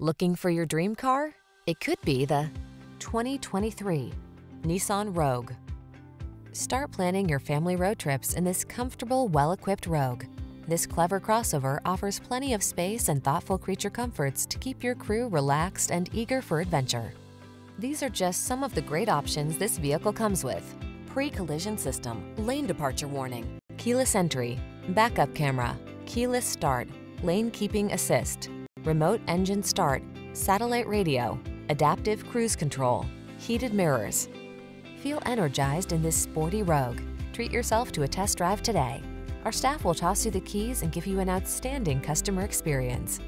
Looking for your dream car? It could be the 2023 Nissan Rogue. Start planning your family road trips in this comfortable, well-equipped Rogue. This clever crossover offers plenty of space and thoughtful creature comforts to keep your crew relaxed and eager for adventure. These are just some of the great options this vehicle comes with. Pre-collision system, lane departure warning, keyless entry, backup camera, keyless start, lane keeping assist, remote engine start, satellite radio, adaptive cruise control, heated mirrors. Feel energized in this sporty Rogue. Treat yourself to a test drive today. Our staff will toss you the keys and give you an outstanding customer experience.